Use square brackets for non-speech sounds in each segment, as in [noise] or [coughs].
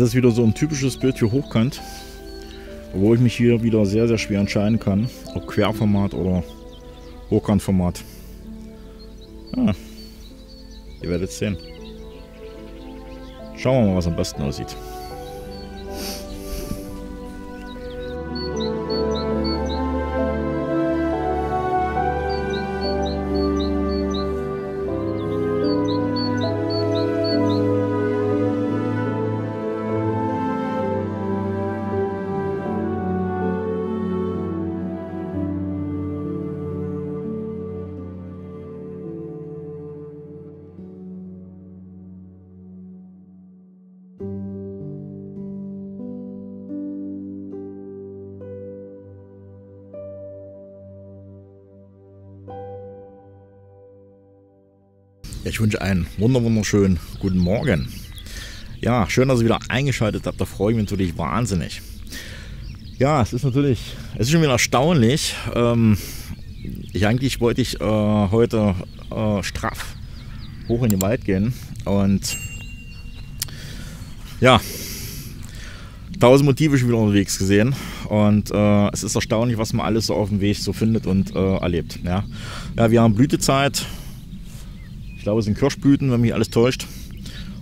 Das ist wieder so ein typisches Bild für Hochkant, wo ich mich hier wieder sehr, sehr schwer entscheiden kann, ob Querformat oder Hochkantformat. Ja, ihr werdet sehen. Schauen wir mal, was am besten aussieht. Ich wünsche einen wunderschönen guten Morgen. Ja, schön, dass ihr wieder eingeschaltet habt. Da freue ich mich natürlich wahnsinnig. Ja, es ist natürlich, es ist schon wieder erstaunlich. Ähm, ich eigentlich wollte ich äh, heute äh, straff hoch in den Wald gehen und ja, tausend Motive schon wieder unterwegs gesehen und äh, es ist erstaunlich, was man alles so auf dem Weg so findet und äh, erlebt. Ja. ja, wir haben Blütezeit, ich glaube, es sind Kirschblüten, wenn mich alles täuscht.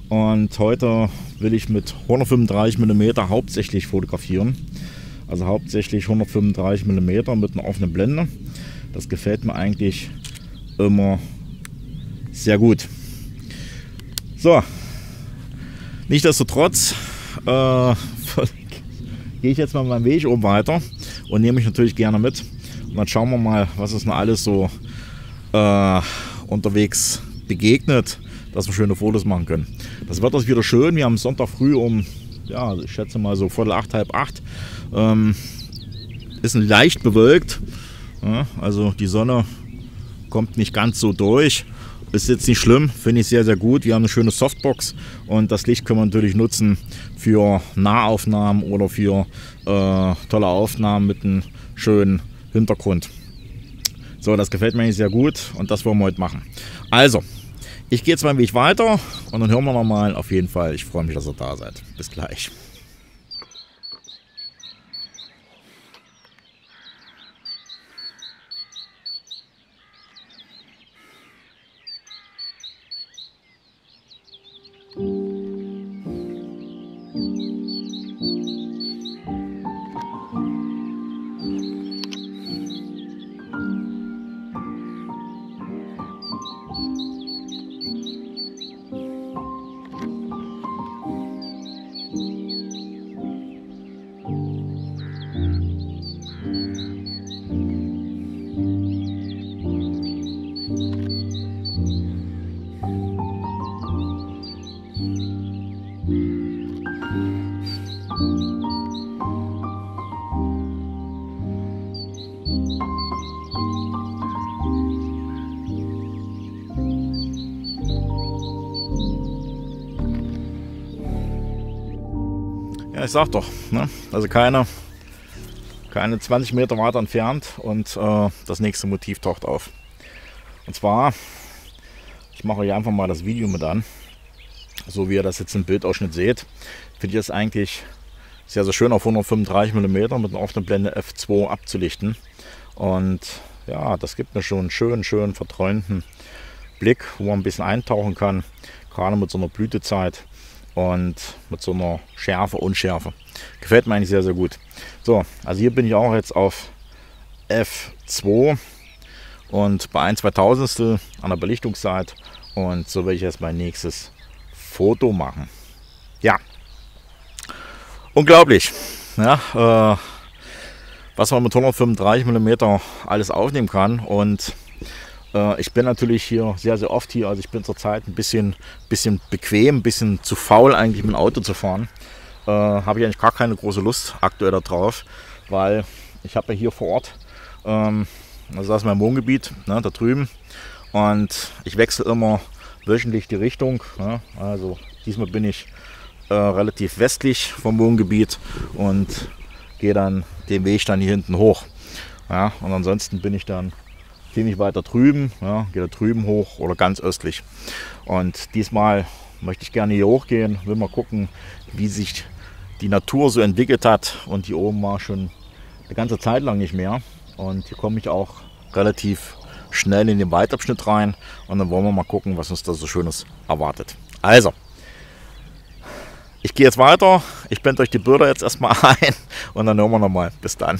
Und heute will ich mit 135 mm hauptsächlich fotografieren. Also hauptsächlich 135 mm mit einer offenen Blende. Das gefällt mir eigentlich immer sehr gut. So, nichtsdestotrotz äh, [laughs] gehe ich jetzt mal meinen Weg oben weiter und nehme mich natürlich gerne mit. Und dann schauen wir mal, was es noch alles so äh, unterwegs begegnet, dass wir schöne Fotos machen können. Das Wetter ist wieder schön. Wir haben Sonntag früh um, ja, ich schätze mal so Viertel acht, halb acht. Ähm, ist leicht bewölkt. Ja, also die Sonne kommt nicht ganz so durch. Ist jetzt nicht schlimm, finde ich sehr, sehr gut. Wir haben eine schöne Softbox und das Licht können wir natürlich nutzen für Nahaufnahmen oder für äh, tolle Aufnahmen mit einem schönen Hintergrund. So, das gefällt mir sehr gut und das wollen wir heute machen. Also, ich gehe jetzt meinen Weg weiter und dann hören wir nochmal. Auf jeden Fall, ich freue mich, dass ihr da seid. Bis gleich. Ich sag doch, ne? also keine, keine 20 Meter weiter entfernt und äh, das nächste Motiv taucht auf. Und zwar, ich mache euch einfach mal das Video mit an, so wie ihr das jetzt im Bildausschnitt seht, finde ich es eigentlich sehr, sehr schön auf 135 mm mit einer offenen Blende F2 abzulichten. Und ja, das gibt mir schon einen schönen, schönen verträumten Blick, wo man ein bisschen eintauchen kann, gerade mit so einer Blütezeit und mit so einer Schärfe, Unschärfe. Gefällt mir eigentlich sehr, sehr gut. So, also hier bin ich auch jetzt auf F2 und bei 1 2000 an der Belichtungszeit und so werde ich jetzt mein nächstes Foto machen. Ja, unglaublich, ja, äh, was man mit 135 mm alles aufnehmen kann und äh, ich bin natürlich hier sehr, sehr oft hier. Also ich bin zurzeit ein bisschen, bisschen bequem, ein bisschen zu faul eigentlich mit dem Auto zu fahren. Äh, habe ich eigentlich gar keine große Lust aktuell darauf, weil ich habe ja hier vor Ort, ähm, also das ist mein Wohngebiet, ne, da drüben. Und ich wechsle immer wöchentlich die Richtung. Ne? Also diesmal bin ich äh, relativ westlich vom Wohngebiet und gehe dann den Weg dann hier hinten hoch. Ja, und ansonsten bin ich dann ziemlich weiter drüben, ja, geht da drüben hoch oder ganz östlich. Und diesmal möchte ich gerne hier hochgehen, will mal gucken, wie sich die Natur so entwickelt hat. Und hier oben war schon eine ganze Zeit lang nicht mehr. Und hier komme ich auch relativ schnell in den Waldabschnitt rein. Und dann wollen wir mal gucken, was uns da so Schönes erwartet. Also, ich gehe jetzt weiter. Ich blende euch die Bilder jetzt erstmal [laughs] ein und dann hören wir nochmal. Bis dann.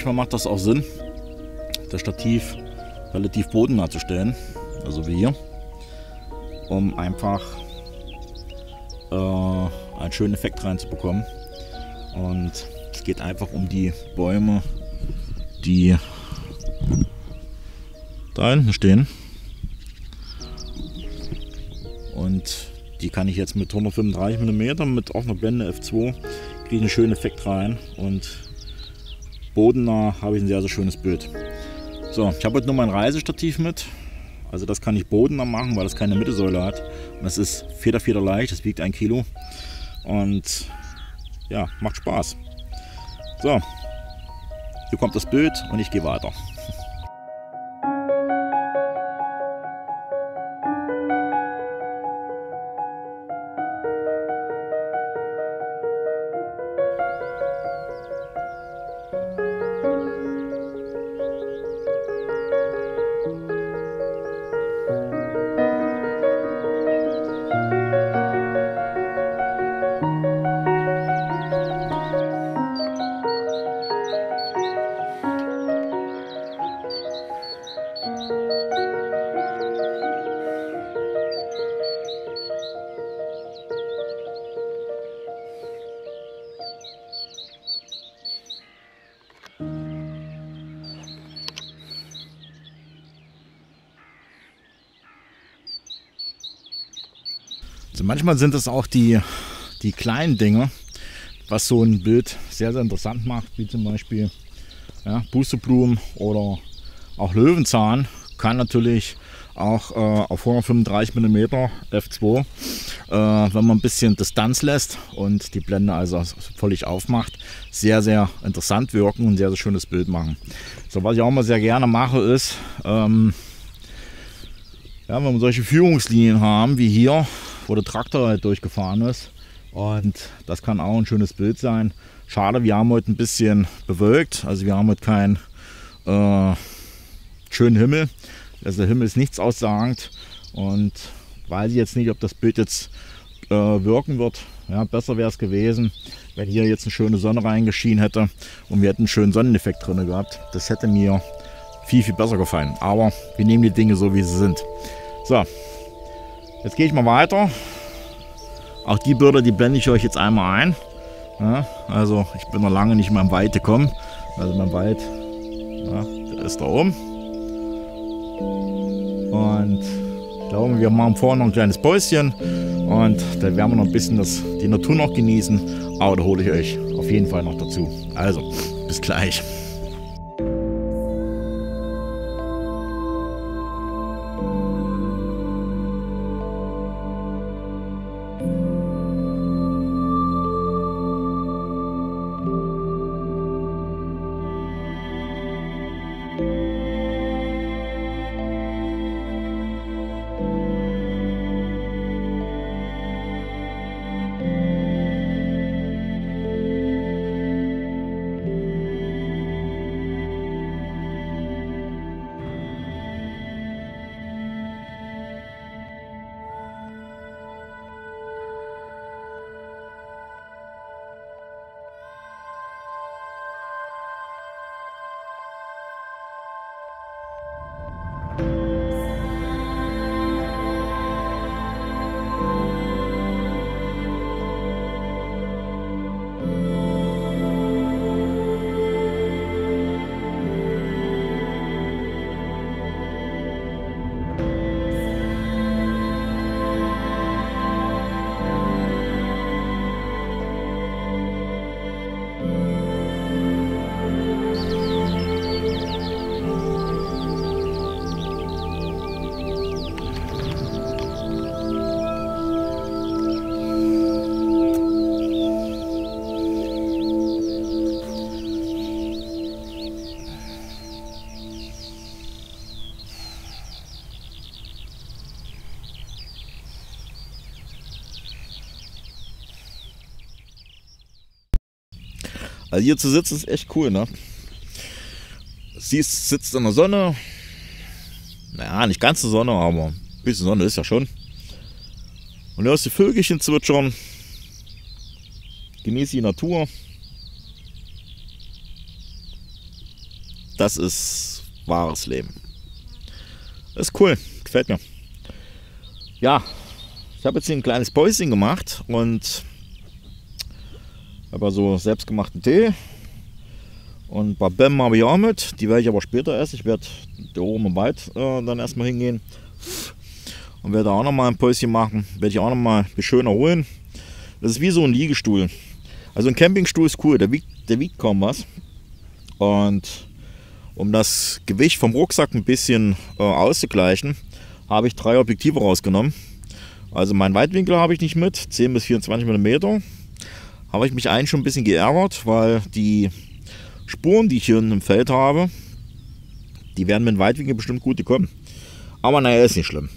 Manchmal macht das auch Sinn, das Stativ relativ bodennah zu stellen, also wie hier, um einfach äh, einen schönen Effekt reinzubekommen. Und es geht einfach um die Bäume, die da hinten stehen. Und die kann ich jetzt mit 135 mm mit einer Blende F2 kriege einen schönen Effekt rein und bodennah habe ich ein sehr, sehr schönes Bild. So, ich habe heute nur mein Reisestativ mit. Also das kann ich bodennah machen, weil das keine Mittelsäule hat. Und das ist federfeder leicht, das wiegt ein Kilo. Und ja, macht Spaß. So, hier kommt das Bild und ich gehe weiter. Manchmal sind es auch die, die kleinen Dinge, was so ein Bild sehr, sehr interessant macht, wie zum Beispiel ja, Pusteblumen oder auch Löwenzahn. Kann natürlich auch äh, auf 135 mm f2, äh, wenn man ein bisschen Distanz lässt und die Blende also völlig aufmacht, sehr, sehr interessant wirken und sehr, sehr schönes Bild machen. So, was ich auch mal sehr gerne mache, ist, ähm, ja, wenn wir solche Führungslinien haben wie hier, wo der Traktor halt durchgefahren ist. Und das kann auch ein schönes Bild sein. Schade, wir haben heute ein bisschen bewölkt. Also wir haben heute keinen äh, schönen Himmel. Also der Himmel ist nichts aussagend. Und weiß ich jetzt nicht, ob das Bild jetzt äh, wirken wird. Ja, besser wäre es gewesen, wenn hier jetzt eine schöne Sonne reingeschienen hätte und wir hätten einen schönen Sonneneffekt drin gehabt. Das hätte mir viel, viel besser gefallen. Aber wir nehmen die Dinge so, wie sie sind. So, Jetzt gehe ich mal weiter. Auch die Bilder, die blende ich euch jetzt einmal ein. Ja, also ich bin noch lange nicht in meinem Wald gekommen. Also mein Wald, ja, der ist da oben. Und ich glaube, wir machen vorher noch ein kleines Päuschen. Und dann werden wir noch ein bisschen das, die Natur noch genießen. Aber da hole ich euch auf jeden Fall noch dazu. Also, bis gleich. Also hier zu sitzen ist echt cool, ne? Siehst, sitzt in der Sonne. Naja, nicht ganz der Sonne, aber ein bisschen Sonne ist ja schon. Und hörst die Vögelchen zwitschern. Genieße die Natur. Das ist wahres Leben. Ist cool, gefällt mir. Ja, ich habe jetzt hier ein kleines Päuschen gemacht und habe so selbstgemachten Tee. Und Babem habe ich auch mit. Die werde ich aber später essen. Ich werde da oben im Wald äh, dann erstmal hingehen. Und werde auch nochmal ein Päuschen machen. Werde ich auch nochmal schön erholen. Das ist wie so ein Liegestuhl. Also ein Campingstuhl ist cool. Der wiegt, der wiegt kaum was. Und um das Gewicht vom Rucksack ein bisschen äh, auszugleichen, habe ich drei Objektive rausgenommen. Also meinen Weitwinkel habe ich nicht mit, 10 bis 24 mm. Habe ich mich eigentlich schon ein bisschen geärgert, weil die Spuren, die ich hier im Feld habe, die werden mit Weitwinkel bestimmt gut gekommen. Aber naja, ist nicht schlimm.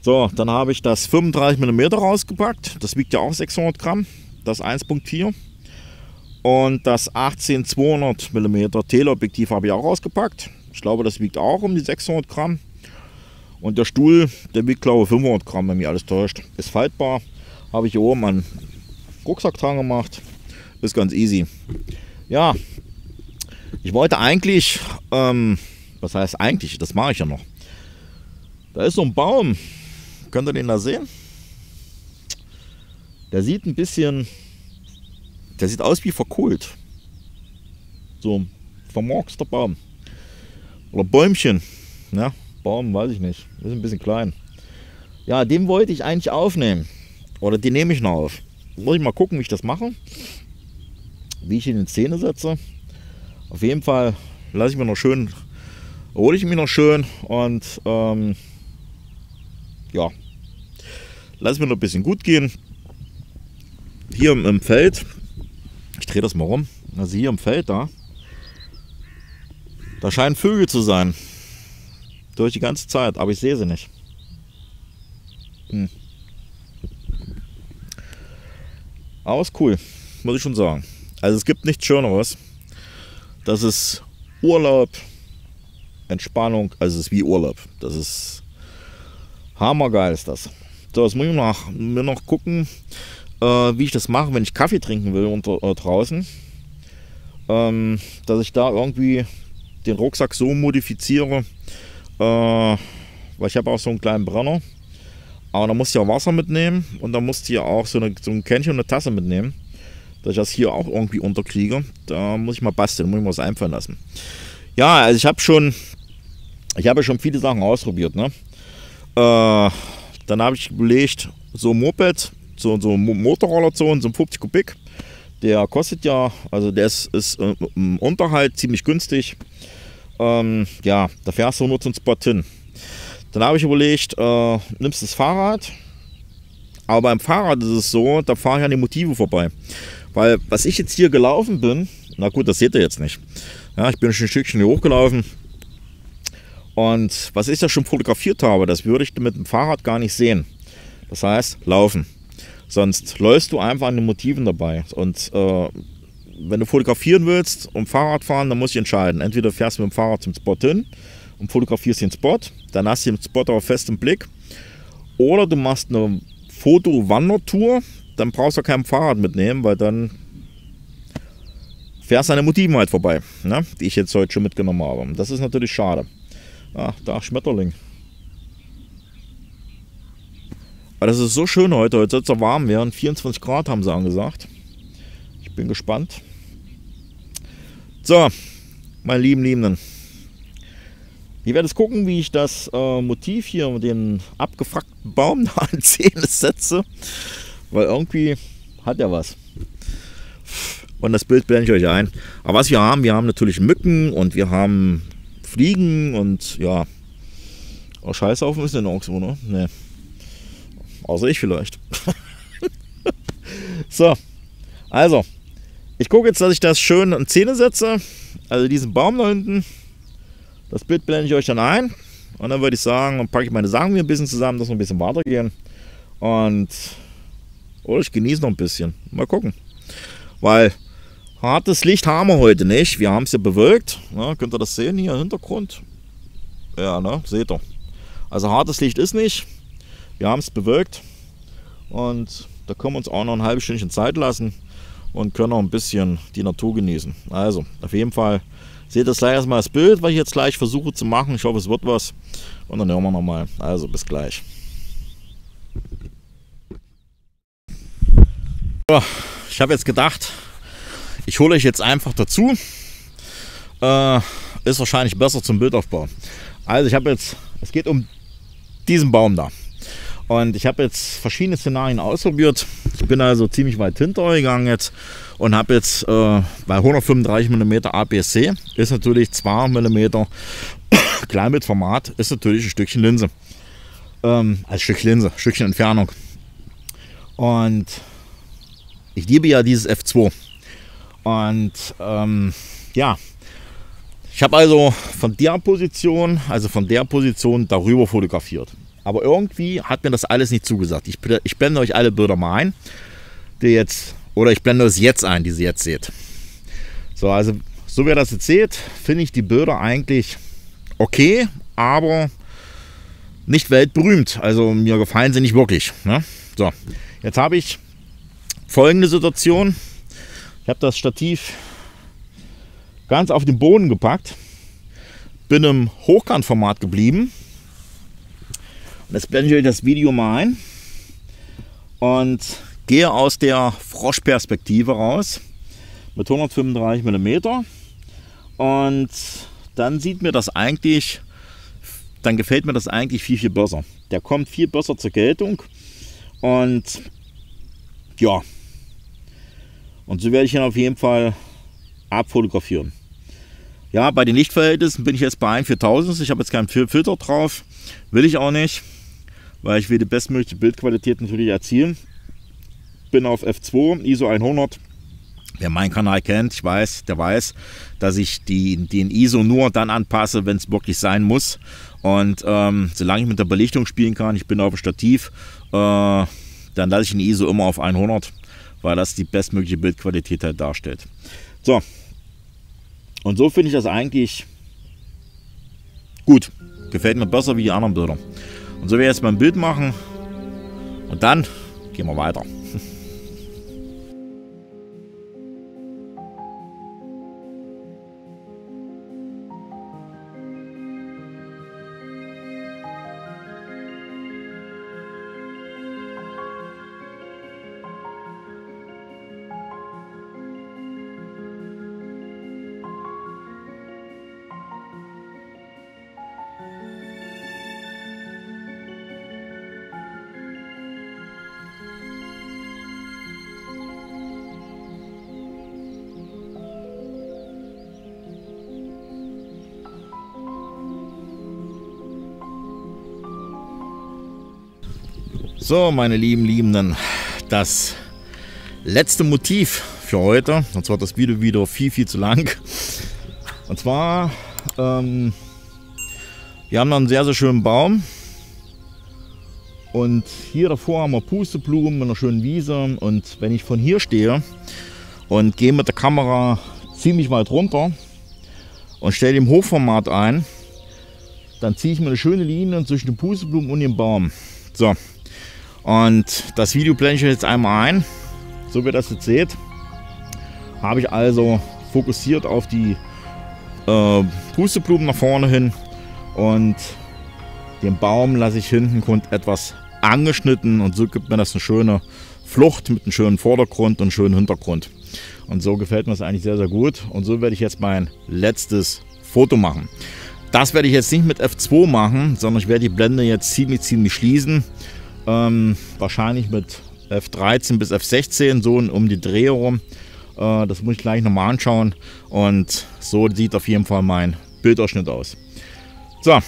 So, dann habe ich das 35 mm rausgepackt. Das wiegt ja auch 600 Gramm. Das 1.4. Und das 18-200 mm Teleobjektiv habe ich auch rausgepackt. Ich glaube, das wiegt auch um die 600 Gramm. Und der Stuhl, der wiegt glaube ich 500 Gramm, wenn mich alles täuscht. Ist faltbar. Habe ich hier oben einen Rucksack dran gemacht. Ist ganz easy. Ja, ich wollte eigentlich, ähm, was heißt eigentlich, das mache ich ja noch. Da ist so ein Baum. Könnt ihr den da sehen? Der sieht ein bisschen der sieht aus wie verkohlt. So ein vermorkster Baum. Oder Bäumchen. Ja, Baum weiß ich nicht. Ist ein bisschen klein. Ja, den wollte ich eigentlich aufnehmen. Oder den nehme ich noch auf. Muss ich mal gucken, wie ich das mache. Wie ich ihn in Szene setze. Auf jeden Fall lasse ich mir noch schön, hole ich mir noch schön und ähm, ja, lasse mir noch ein bisschen gut gehen. Hier im Feld ich drehe das mal rum. Also hier im Feld da. Da scheinen Vögel zu sein. Durch die ganze Zeit, aber ich sehe sie nicht. Hm. Aber ist cool, muss ich schon sagen. Also es gibt nichts Schöneres. Das ist Urlaub, Entspannung, also es ist wie Urlaub. Das ist hammergeil ist das. So, jetzt muss ich noch, mir noch gucken, äh, wie ich das mache, wenn ich Kaffee trinken will unter, äh, draußen. Ähm, dass ich da irgendwie den Rucksack so modifiziere, äh, weil ich habe auch so einen kleinen Brenner. Aber da musst du ja Wasser mitnehmen und dann musst du ja auch so, eine, so ein Kännchen und eine Tasse mitnehmen, dass ich das hier auch irgendwie unterkriege. Da muss ich mal basteln, muss ich mir was einfallen lassen. Ja, also ich habe schon, ich habe schon viele Sachen ausprobiert. Ne? Äh, dann habe ich überlegt, so ein Moped so, so ein Motorroller so ein 50 Kubik. Der kostet ja, also der ist, ist äh, im Unterhalt ziemlich günstig. Ähm, ja, da fährst du nur zum Spot hin. Dann habe ich überlegt, äh, nimmst das Fahrrad. Aber beim Fahrrad ist es so, da fahre ich an die Motive vorbei. Weil was ich jetzt hier gelaufen bin, na gut, das seht ihr jetzt nicht. Ja, ich bin schon ein Stückchen hier hochgelaufen. Und was ich da schon fotografiert habe, das würde ich mit dem Fahrrad gar nicht sehen. Das heißt, laufen. Sonst läufst du einfach an den Motiven dabei. Und äh, wenn du fotografieren willst und Fahrrad fahren, dann musst du entscheiden. Entweder fährst du mit dem Fahrrad zum Spot hin und fotografierst den Spot, dann hast du den Spot aber fest im Blick. Oder du machst eine Foto-Wandertour, dann brauchst du kein Fahrrad mitnehmen, weil dann fährst du an den Motiven halt vorbei, ne? die ich jetzt heute schon mitgenommen habe. Das ist natürlich schade. Ach, da Schmetterling. Weil das ist so schön heute. Heute soll es warm werden. 24 Grad haben sie angesagt. Ich bin gespannt. So, meine lieben Liebenden. Ich werde jetzt gucken, wie ich das äh, Motiv hier mit den abgefuckten Baum [laughs] da an Zähne setze. Weil irgendwie hat er was. Und das Bild blende ich euch ein. Aber was wir haben, wir haben natürlich Mücken und wir haben Fliegen und ja. Oh, Scheißhaufen ist denn so, ne? Ne. Außer ich vielleicht. [laughs] so, also, ich gucke jetzt, dass ich das schön in Szene setze. Also diesen Baum da hinten. Das Bild blende ich euch dann ein. Und dann würde ich sagen, dann packe ich meine Sachen wieder ein bisschen zusammen, dass wir ein bisschen weitergehen. Und oder ich genieße noch ein bisschen. Mal gucken. Weil Hartes Licht haben wir heute nicht. Wir haben es ja bewölkt. Ja, könnt ihr das sehen hier im Hintergrund? Ja, ne? Seht ihr. Also hartes Licht ist nicht. Wir haben es bewölkt. Und da können wir uns auch noch ein halbes Stündchen Zeit lassen und können auch ein bisschen die Natur genießen. Also, auf jeden Fall seht ihr gleich erstmal das Bild, was ich jetzt gleich versuche zu machen. Ich hoffe, es wird was. Und dann hören wir nochmal. Also, bis gleich. So, ich habe jetzt gedacht, ich hole euch jetzt einfach dazu. Äh, ist wahrscheinlich besser zum Bildaufbau. Also ich habe jetzt, es geht um diesen Baum da. Und ich habe jetzt verschiedene Szenarien ausprobiert. Ich bin also ziemlich weit hinter gegangen jetzt und habe jetzt äh, bei 135 mm APS-C ist natürlich 2 mm [coughs] klein mit Format, ist natürlich ein Stückchen Linse. Ähm, als Stück Linse, Stückchen Entfernung. Und ich liebe ja dieses F2. Und ähm, ja, ich habe also von der Position, also von der Position darüber fotografiert. Aber irgendwie hat mir das alles nicht zugesagt. Ich, ich blende euch alle Bilder mal ein, die jetzt, oder ich blende es jetzt ein, die ihr jetzt seht. So, also so wie ihr das jetzt seht, finde ich die Bilder eigentlich okay, aber nicht weltberühmt. Also mir gefallen sie nicht wirklich. Ne? So, jetzt habe ich folgende Situation. Ich habe das Stativ ganz auf den Boden gepackt, bin im Hochkantformat geblieben. Jetzt blende ich euch das Video mal ein und gehe aus der Froschperspektive raus mit 135 mm. Und dann sieht mir das eigentlich, dann gefällt mir das eigentlich viel, viel besser. Der kommt viel besser zur Geltung und ja, und so werde ich ihn auf jeden Fall abfotografieren. Ja, bei den Lichtverhältnissen bin ich jetzt bei 1 4000. Ich habe jetzt keinen Filter drauf. Will ich auch nicht, weil ich will die bestmögliche Bildqualität natürlich erzielen. Bin auf F2, ISO 100. Wer meinen Kanal kennt, ich weiß, der weiß, dass ich die, den ISO nur dann anpasse, wenn es wirklich sein muss. Und ähm, solange ich mit der Belichtung spielen kann, ich bin auf dem Stativ, äh, dann lasse ich den ISO immer auf 100 weil das die bestmögliche Bildqualität halt darstellt. So, und so finde ich das eigentlich gut. Gefällt mir besser wie die anderen Bilder. Und so werde ich jetzt mal ein Bild machen und dann gehen wir weiter. So, meine lieben Liebenden, das letzte Motiv für heute. Und zwar das Video wieder viel, viel zu lang. Und zwar, ähm, wir haben da einen sehr, sehr schönen Baum. Und hier davor haben wir Pusteblumen mit einer schönen Wiese. Und wenn ich von hier stehe und gehe mit der Kamera ziemlich weit runter und stelle im Hochformat ein, dann ziehe ich mir eine schöne Linie zwischen den Pusteblumen und dem Baum. So, und das Video blende ich jetzt einmal ein. So wie ihr das jetzt seht, habe ich also fokussiert auf die äh, Pusteblumen nach vorne hin und den Baum lasse ich hinten etwas angeschnitten und so gibt mir das eine schöne Flucht mit einem schönen Vordergrund und einem schönen Hintergrund. Und so gefällt mir das eigentlich sehr, sehr gut. Und so werde ich jetzt mein letztes Foto machen. Das werde ich jetzt nicht mit F2 machen, sondern ich werde die Blende jetzt ziemlich, ziemlich schließen ähm, wahrscheinlich mit F13 bis F16, so um die Dreh herum. Äh, das muss ich gleich nochmal anschauen. Und so sieht auf jeden Fall mein Bildausschnitt aus. So,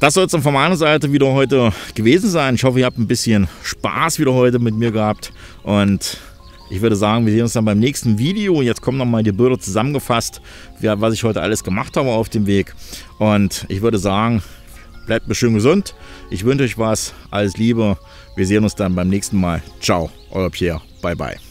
das soll es dann von meiner Seite wieder heute gewesen sein. Ich hoffe, ihr habt ein bisschen Spaß wieder heute mit mir gehabt. Und ich würde sagen, wir sehen uns dann beim nächsten Video. Jetzt kommen nochmal die Bilder zusammengefasst, was ich heute alles gemacht habe auf dem Weg. Und ich würde sagen, Bleibt mir schön gesund. Ich wünsche euch was. Alles Liebe. Wir sehen uns dann beim nächsten Mal. Ciao, euer Pierre. Bye, bye.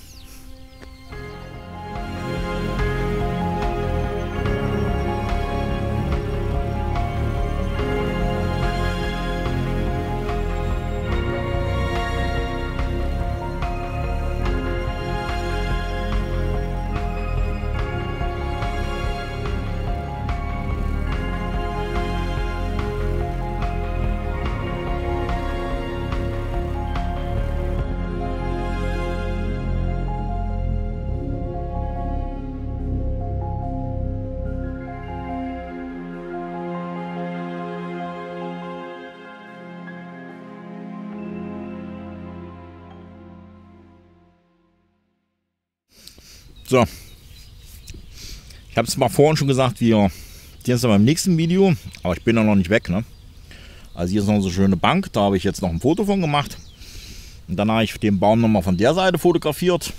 So. Ich habe es mal vorhin schon gesagt, wir sehen uns beim nächsten Video, aber ich bin ja noch nicht weg. Ne? Also hier ist noch so eine schöne Bank, da habe ich jetzt noch ein Foto von gemacht. Und dann habe ich den Baum nochmal von der Seite fotografiert.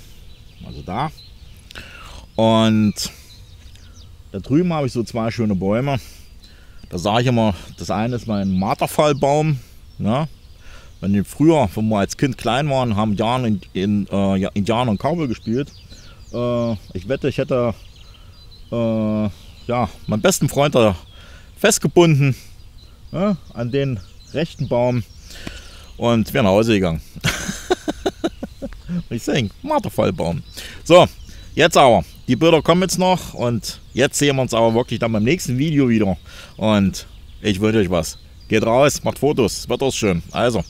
Also da. Und da drüben habe ich so zwei schöne Bäume. Da sage ich immer, das eine ist mein Marterfallbaum. Ja. Wenn wir früher, wenn wir als Kind klein waren, haben Jan in, in äh, Indianer und Cowboy gespielt. Äh, ich wette, ich hätte äh, ja, meinen besten Freund da festgebunden ja, an den rechten Baum und wäre nach Hause gegangen. [laughs] ich denke, Marterfallbaum. So, jetzt aber. Die Bilder kommen jetzt noch und jetzt sehen wir uns aber wirklich dann beim nächsten Video wieder. Und ich wünsche euch was. Geht raus, macht Fotos, wird auch schön. Also,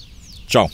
ciao.